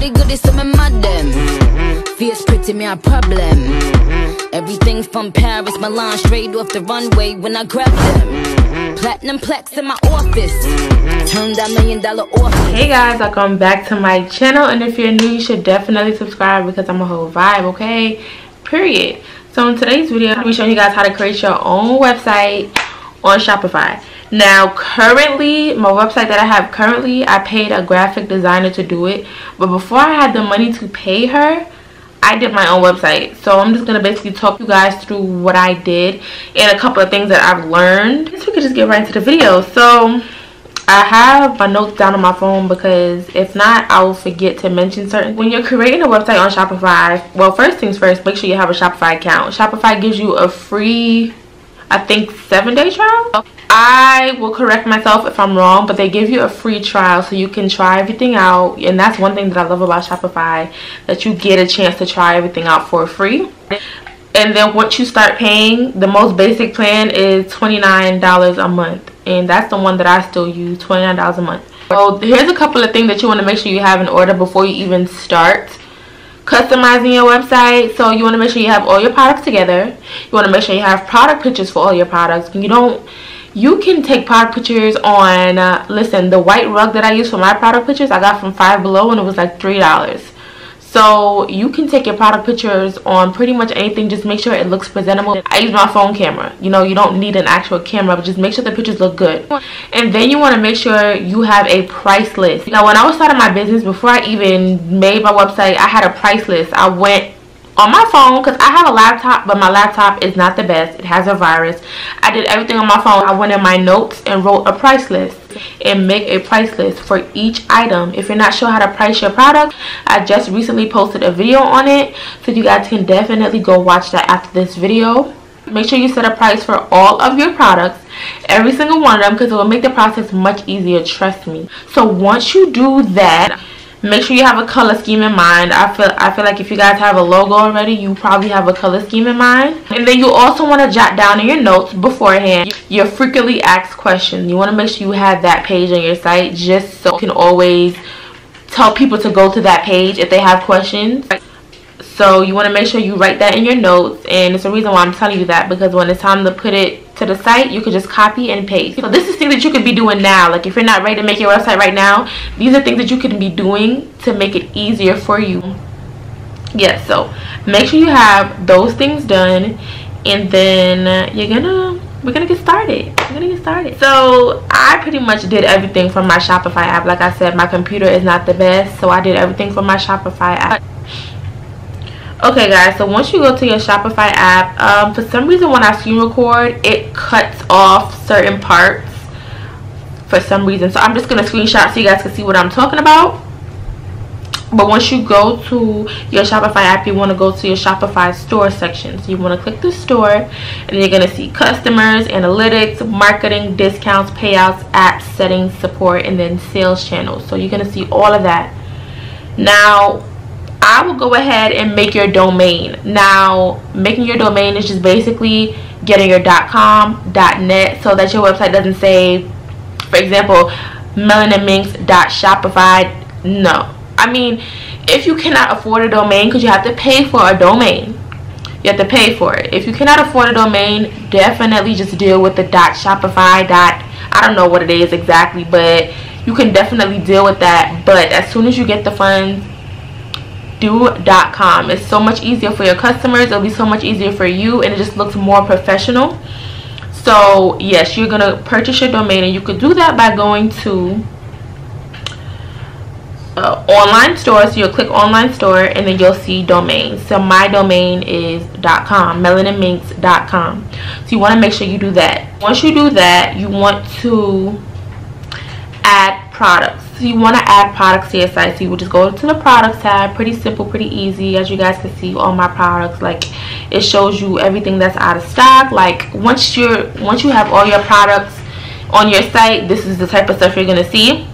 body good is some mad them. Mm-hmm. Fierce pretty me a problem. Mm-hmm. Everything from Paris, Milan, straight off the runway when I grab them. Mm-hmm. Platinum plex in my office. Turn that million dollar office. Hey guys, welcome back to my channel. And if you're new, you should definitely subscribe because I'm a whole vibe, okay? Period. So in today's video, I'll be showing you guys how to create your own website on Shopify. Now, currently, my website that I have currently, I paid a graphic designer to do it. But before I had the money to pay her, I did my own website. So I'm just going to basically talk you guys through what I did and a couple of things that I've learned. So we could just get right into the video. So I have my notes down on my phone because if not, I will forget to mention certain When you're creating a website on Shopify, well, first things first, make sure you have a Shopify account. Shopify gives you a free I think seven day trial. I will correct myself if I'm wrong, but they give you a free trial so you can try everything out. And that's one thing that I love about Shopify, that you get a chance to try everything out for free. And then once you start paying, the most basic plan is $29 a month. And that's the one that I still use, $29 a month. So here's a couple of things that you want to make sure you have in order before you even start customizing your website. So you want to make sure you have all your products together. You want to make sure you have product pictures for all your products. You don't you can take product pictures on uh, listen the white rug that i use for my product pictures i got from five below and it was like three dollars so you can take your product pictures on pretty much anything. Just make sure it looks presentable. I use my phone camera. You know you don't need an actual camera but just make sure the pictures look good. And then you want to make sure you have a price list. Now when i was starting my business before i even made my website i had a price list. I went on my phone because I have a laptop but my laptop is not the best. It has a virus. I did everything on my phone. I went in my notes and wrote a price list and make a price list for each item. If you're not sure how to price your product I just recently posted a video on it. So you guys can definitely go watch that after this video. Make sure you set a price for all of your products every single one of them because it will make the process much easier trust me. So once you do that make sure you have a color scheme in mind. I feel i feel like if you guys have a logo already you probably have a color scheme in mind. And then you also want to jot down in your notes beforehand your frequently asked questions. You want to make sure you have that page on your site just so you can always tell people to go to that page if they have questions. So you want to make sure you write that in your notes and it's the reason why i'm telling you that because when it's time to put it to the site you could just copy and paste. So this is things that you could be doing now. Like if you're not ready to make your website right now these are things that you can be doing to make it easier for you. Yes so make sure you have those things done and then uh, you're gonna we're gonna get started. We're gonna get started. So i pretty much did everything from my shopify app. Like i said my computer is not the best so i did everything from my shopify app okay guys so once you go to your shopify app um, for some reason when i screen record it cuts off certain parts for some reason. So i'm just gonna screenshot so you guys can see what i'm talking about. But once you go to your shopify app you want to go to your shopify store section. So you want to click the store and you're going to see customers analytics marketing discounts payouts app settings support and then sales channels. So you're going to see all of that. Now I will go ahead and make your domain. Now, making your domain is just basically getting your .com, .net so that your website doesn't say, for example, melaninminx.shopify. No. I mean, if you cannot afford a domain because you have to pay for a domain, you have to pay for it. If you cannot afford a domain, definitely just deal with the .shopify. I don't know what it is exactly, but you can definitely deal with that. But as soon as you get the funds, do.com. It's so much easier for your customers. It'll be so much easier for you and it just looks more professional. So yes, you're going to purchase your domain and you could do that by going to uh, online store. So you'll click online store and then you'll see domain. So my domain is .com, melaninminx.com. So you want to make sure you do that. Once you do that, you want to add products. So you want to add products to your site so you will just go to the products tab pretty simple pretty easy. As you guys can see all my products like it shows you everything that's out of stock. Like once you're once you have all your products on your site this is the type of stuff you're gonna see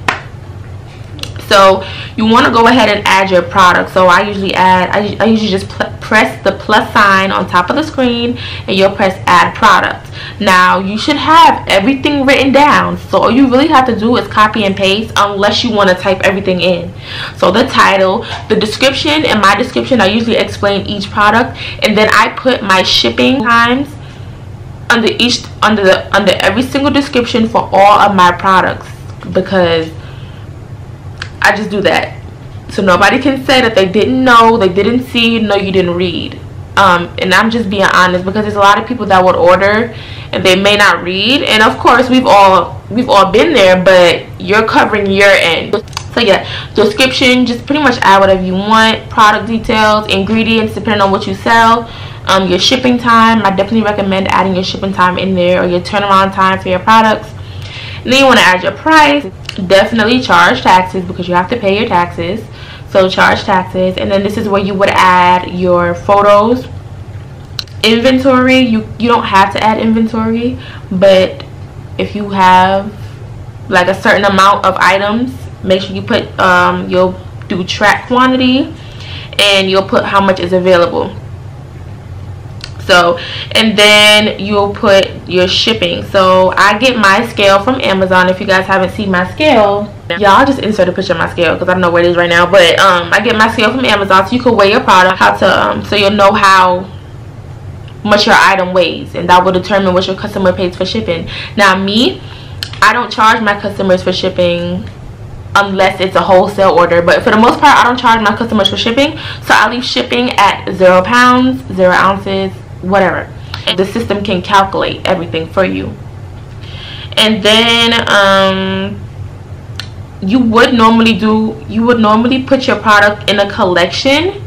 so you want to go ahead and add your product. So I usually add I, I usually just press the plus sign on top of the screen and you'll press add product. Now you should have everything written down. So all you really have to do is copy and paste unless you want to type everything in. So the title the description in my description I usually explain each product and then I put my shipping times under each under the under every single description for all of my products because I just do that. So nobody can say that they didn't know they didn't see no you didn't read. Um, and I'm just being honest because there's a lot of people that would order and they may not read. And of course we've all we've all been there but you're covering your end. So yeah description just pretty much add whatever you want product details ingredients depending on what you sell um, your shipping time. I definitely recommend adding your shipping time in there or your turnaround time for your products then you want to add your price definitely charge taxes because you have to pay your taxes. So charge taxes and then this is where you would add your photos. Inventory you you don't have to add inventory but if you have like a certain amount of items make sure you put um, you'll do track quantity and you'll put how much is available so and then you'll put your shipping. So i get my scale from amazon. If you guys haven't seen my scale y'all just insert a picture of my scale because i don't know where it is right now. But um i get my scale from amazon so you can weigh your product how to um, so you'll know how much your item weighs and that will determine what your customer pays for shipping. Now me i don't charge my customers for shipping unless it's a wholesale order but for the most part i don't charge my customers for shipping. So i leave shipping at zero pounds zero ounces whatever. The system can calculate everything for you. And then um, you would normally do you would normally put your product in a collection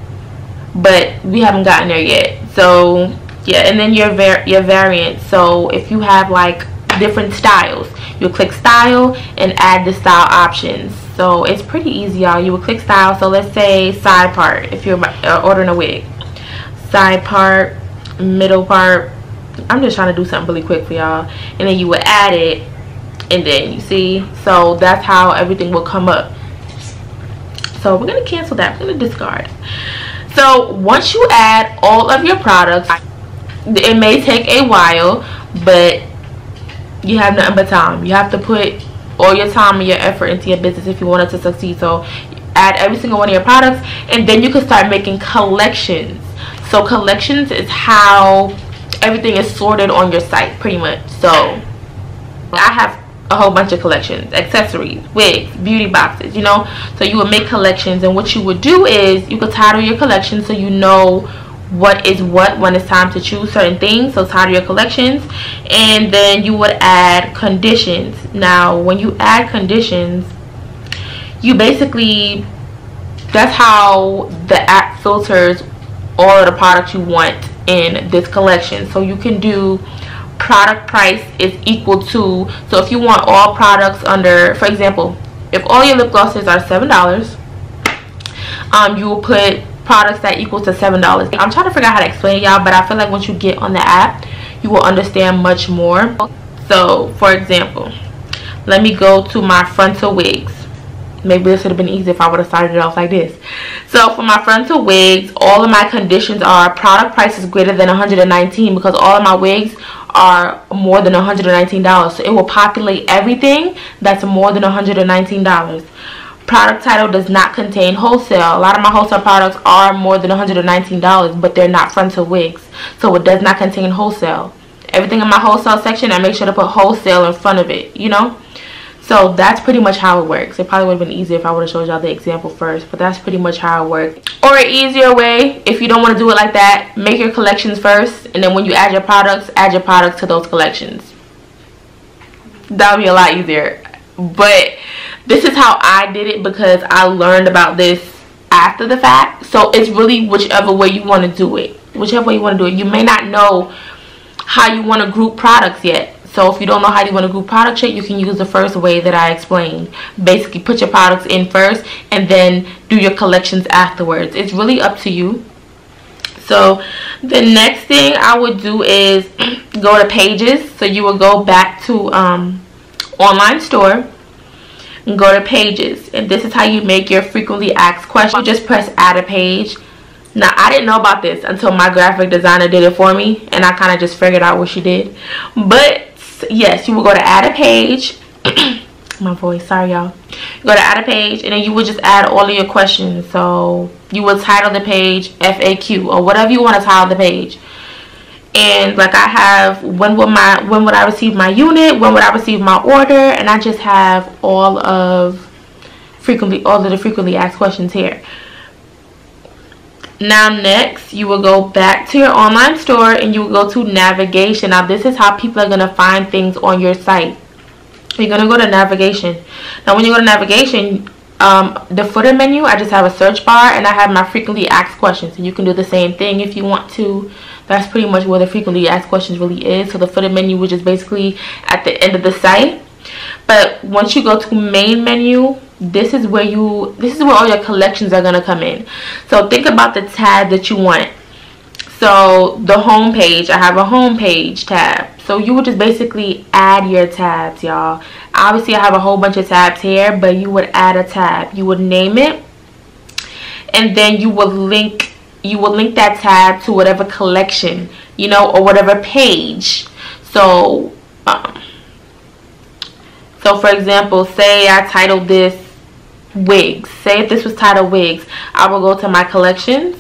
but we haven't gotten there yet. So yeah and then your var your variant. So if you have like different styles you'll click style and add the style options. So it's pretty easy y'all. You will click style. So let's say side part if you're uh, ordering a wig. Side part middle part i'm just trying to do something really quick for y'all. And then you would add it and then you see? So that's how everything will come up. So we're gonna cancel that. We're gonna discard. So once you add all of your products it may take a while but you have nothing but time. You have to put all your time and your effort into your business if you want it to succeed. So add every single one of your products and then you can start making collections so collections is how everything is sorted on your site pretty much. So i have a whole bunch of collections accessories wigs beauty boxes you know? So you would make collections and what you would do is you could title your collection so you know what is what when it's time to choose certain things. So title your collections and then you would add conditions. Now when you add conditions you basically that's how the app filters all of the products you want in this collection. So you can do product price is equal to so if you want all products under for example if all your lip glosses are seven dollars um you will put products that equal to seven dollars. I'm trying to figure out how to explain y'all but i feel like once you get on the app you will understand much more. So for example let me go to my frontal wigs maybe this would have been easy if I would have started it off like this. So for my frontal wigs, all of my conditions are product price is greater than 119 because all of my wigs are more than $119. So it will populate everything that's more than $119. Product title does not contain wholesale. A lot of my wholesale products are more than $119, but they're not frontal wigs. So it does not contain wholesale. Everything in my wholesale section, I make sure to put wholesale in front of it, you know? So that's pretty much how it works. It probably would have been easier if I would have showed y'all the example first, but that's pretty much how it works. Or an easier way, if you don't want to do it like that, make your collections first, and then when you add your products, add your products to those collections. That would be a lot easier. But this is how I did it because I learned about this after the fact. So it's really whichever way you want to do it. Whichever way you want to do it. You may not know how you want to group products yet so if you don't know how you want to group product shit, you can use the first way that I explained. Basically, put your products in first and then do your collections afterwards. It's really up to you. So the next thing I would do is go to pages. So you will go back to um, online store and go to pages. And this is how you make your frequently asked questions. You just press add a page now I didn't know about this until my graphic designer did it for me and I kind of just figured out what she did but yes you will go to add a page. My voice sorry y'all. Go to add a page and then you would just add all of your questions. So you would title the page FAQ or whatever you want to title the page. And like I have when would my when would I receive my unit? When would I receive my order? And I just have all of frequently all of the frequently asked questions here now next you will go back to your online store and you will go to navigation. Now this is how people are going to find things on your site. You're going to go to navigation. Now when you go to navigation um, the footer menu I just have a search bar and I have my frequently asked questions. And you can do the same thing if you want to. That's pretty much where the frequently asked questions really is. So the footer menu which is basically at the end of the site but once you go to main menu this is where you this is where all your collections are going to come in. So think about the tab that you want. So the home page i have a home page tab. So you would just basically add your tabs y'all. Obviously i have a whole bunch of tabs here but you would add a tab. You would name it and then you would link you will link that tab to whatever collection you know or whatever page. So um, so for example say i titled this wigs. Say if this was titled wigs, I will go to my collections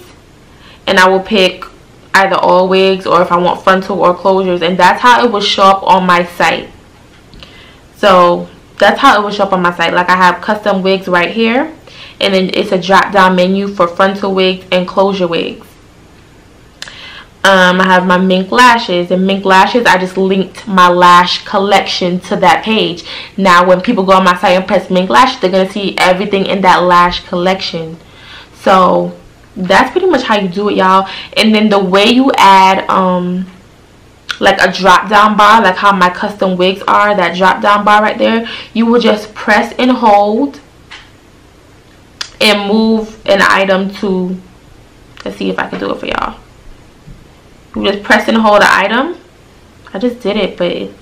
and I will pick either all wigs or if I want frontal or closures and that's how it will show up on my site. So that's how it will show up on my site. Like I have custom wigs right here and then it's a drop down menu for frontal wigs and closure wigs. Um, I have my mink lashes and mink lashes I just linked my lash collection to that page. Now when people go on my site and press mink lashes they're gonna see everything in that lash collection. So that's pretty much how you do it y'all. And then the way you add um like a drop down bar like how my custom wigs are that drop down bar right there you will just press and hold and move an item to let's see if I can do it for y'all you just press and hold the item. I just did it but it,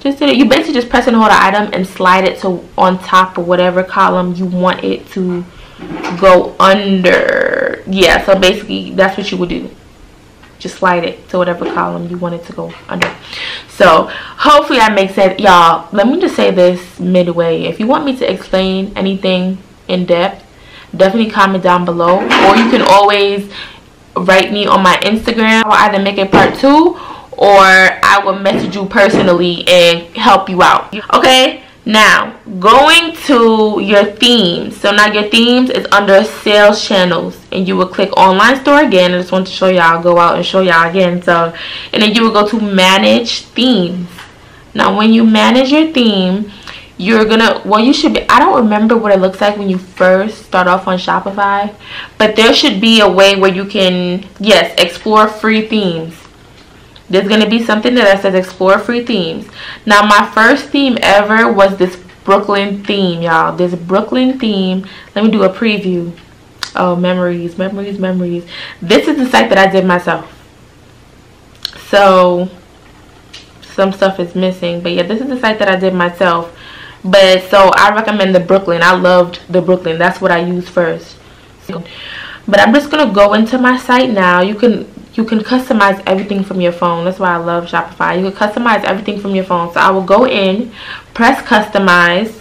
just did it. You basically just press and hold the item and slide it to on top of whatever column you want it to go under. Yeah so basically that's what you would do. Just slide it to whatever column you want it to go under. So hopefully that makes sense. Y'all let me just say this midway. If you want me to explain anything in depth definitely comment down below. Or you can always write me on my Instagram. I'll either make a part two or I will message you personally and help you out. Okay? Now, going to your themes. So now your themes is under sales channels. And you will click online store again. I just want to show y'all. Go out and show y'all again. So, and then you will go to manage themes. Now, when you manage your theme, you're gonna well you should be i don't remember what it looks like when you first start off on shopify but there should be a way where you can yes explore free themes. There's gonna be something that says explore free themes. Now my first theme ever was this brooklyn theme y'all. This brooklyn theme. Let me do a preview. Oh memories memories memories. This is the site that i did myself. So some stuff is missing but yeah this is the site that i did myself but so I recommend the Brooklyn. I loved the Brooklyn. That's what I use first. But I'm just gonna go into my site now. You can you can customize everything from your phone. That's why I love Shopify. You can customize everything from your phone. So I will go in press customize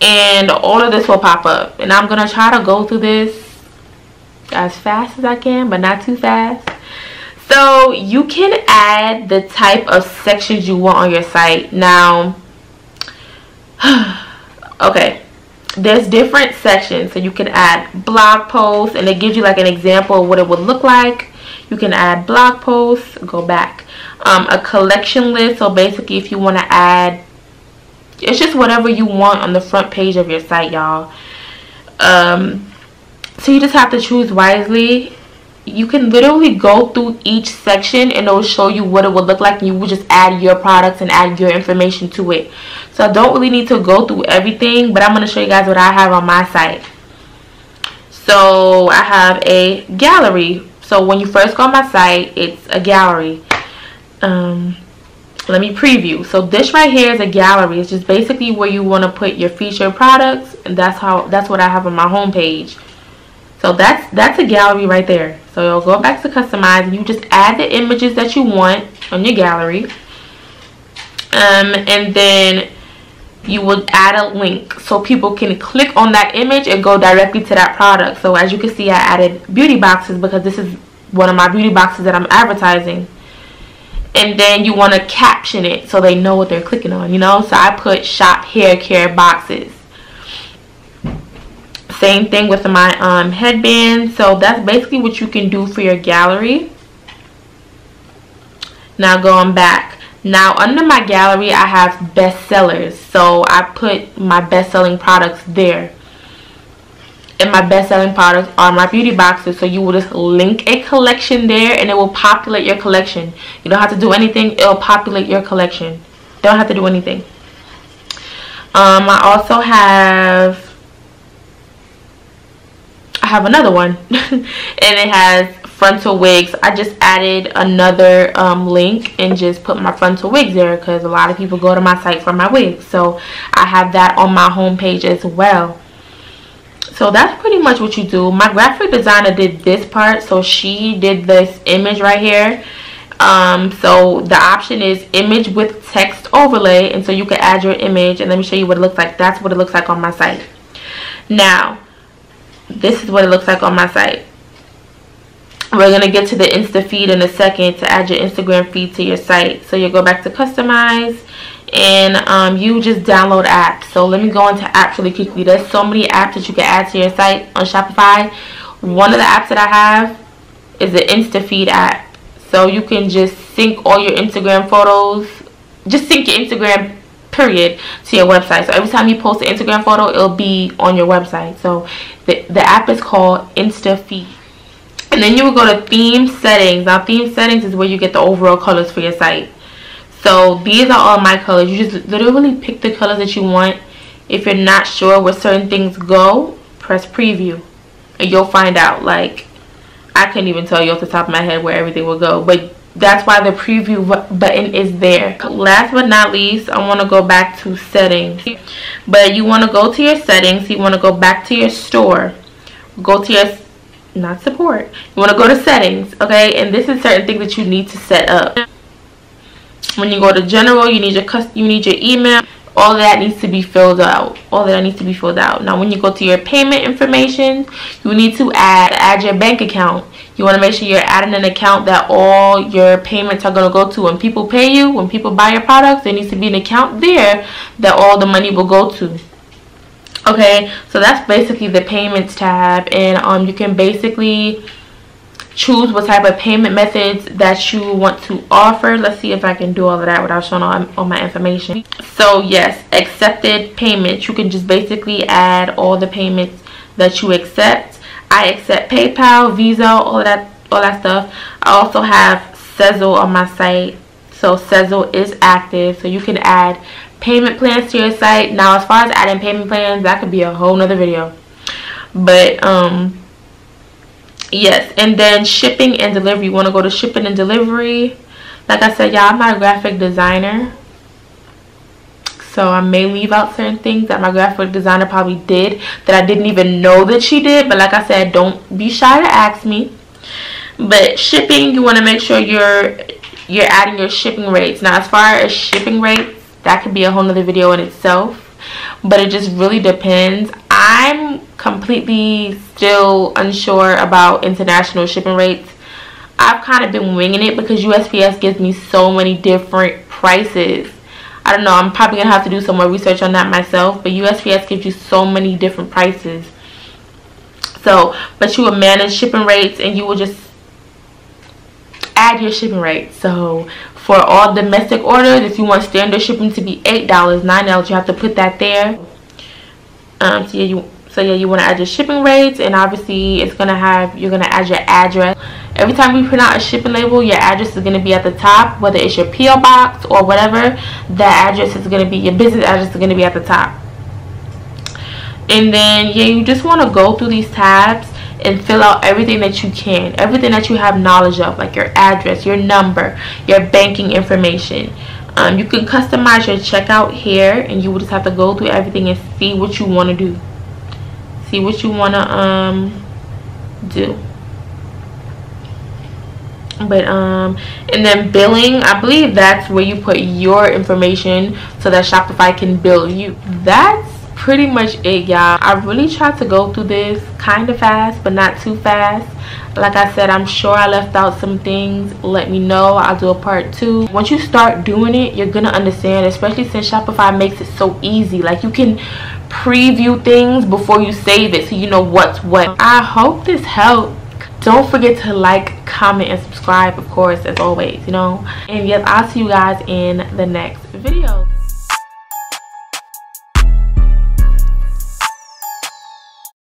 and all of this will pop up. And I'm gonna try to go through this as fast as I can but not too fast. So you can add the type of sections you want on your site. Now okay. There's different sections. So you can add blog posts and it gives you like an example of what it would look like. You can add blog posts go back. Um, a collection list. So basically if you want to add it's just whatever you want on the front page of your site y'all. Um, so you just have to choose wisely you can literally go through each section and it'll show you what it would look like. And you would just add your products and add your information to it. So I don't really need to go through everything but I'm going to show you guys what I have on my site. So I have a gallery. So when you first go on my site it's a gallery. Um, let me preview. So this right here is a gallery. It's just basically where you want to put your featured products and that's how that's what I have on my home page So that's that's a gallery right there. So you'll go back to customize and you just add the images that you want on your gallery. Um, and then you would add a link so people can click on that image and go directly to that product. So as you can see, I added beauty boxes because this is one of my beauty boxes that I'm advertising. And then you want to caption it so they know what they're clicking on, you know? So I put shop hair care boxes. Same thing with my um, headband. So that's basically what you can do for your gallery. Now going back now under my gallery I have bestsellers. So I put my best-selling products there. And my best-selling products are my beauty boxes. So you will just link a collection there and it will populate your collection. You don't have to do anything. It will populate your collection. Don't have to do anything. Um, I also have I have another one. And it has frontal wigs. I just added another um, link and just put my frontal wigs there because a lot of people go to my site for my wigs. So i have that on my homepage as well. So that's pretty much what you do. My graphic designer did this part. So she did this image right here. Um, so the option is image with text overlay. And so you can add your image. And let me show you what it looks like. That's what it looks like on my site. Now this is what it looks like on my site we're going to get to the Insta feed in a second to add your Instagram feed to your site. So you'll go back to customize and um, you just download apps. So let me go into apps really quickly. There's so many apps that you can add to your site on Shopify. One of the apps that I have is the Insta feed app. So you can just sync all your Instagram photos. Just sync your Instagram period to your website. So every time you post an Instagram photo, it'll be on your website. So the, the app is called Insta feed and then you will go to theme settings. Now theme settings is where you get the overall colors for your site. So these are all my colors. You just literally pick the colors that you want. If you're not sure where certain things go press preview and you'll find out. Like I couldn't even tell you off the top of my head where everything will go. But that's why the preview button is there last but not least I want to go back to settings but you want to go to your settings you want to go back to your store go to your not support. You want to go to settings, okay? And this is certain things that you need to set up. When you go to general, you need your you need your email. All that needs to be filled out. All that needs to be filled out. Now, when you go to your payment information, you need to add add your bank account. You want to make sure you're adding an account that all your payments are going to go to. When people pay you, when people buy your products, there needs to be an account there that all the money will go to. Okay so that's basically the payments tab and um you can basically choose what type of payment methods that you want to offer. Let's see if i can do all of that without showing all, all my information. So yes accepted payments you can just basically add all the payments that you accept i accept paypal visa all that all that stuff i also have sezzle on my site so sezzle is active so you can add payment plans to your site. Now, as far as adding payment plans, that could be a whole nother video. But, um, yes. And then shipping and delivery. You want to go to shipping and delivery. Like I said, y'all, I'm not a graphic designer. So I may leave out certain things that my graphic designer probably did that I didn't even know that she did. But like I said, don't be shy to ask me. But shipping, you want to make sure you're you're adding your shipping rates. Now, as far as shipping rates, that could be a whole nother video in itself but it just really depends i'm completely still unsure about international shipping rates i've kind of been winging it because usps gives me so many different prices i don't know i'm probably gonna have to do some more research on that myself but usps gives you so many different prices. So but you will manage shipping rates and you will just add your shipping rate. So for all domestic orders if you want standard shipping to be eight dollars nine dollars you have to put that there. Um so yeah you so yeah you want to add your shipping rates and obviously it's gonna have you're gonna add your address every time we print out a shipping label your address is going to be at the top whether it's your PO box or whatever that address is going to be your business address is going to be at the top. And then yeah you just want to go through these tabs and fill out everything that you can everything that you have knowledge of like your address your number your banking information. Um, you can customize your checkout here and you will just have to go through everything and see what you want to do. See what you want to um do but um and then billing i believe that's where you put your information so that shopify can bill you. That's pretty much it y'all. I really tried to go through this kind of fast but not too fast. Like i said i'm sure i left out some things. Let me know. I'll do a part two. Once you start doing it you're gonna understand especially since shopify makes it so easy. Like you can preview things before you save it so you know what's what. I hope this helped don't forget to like comment and subscribe of course as always you know? And yes i'll see you guys in the next video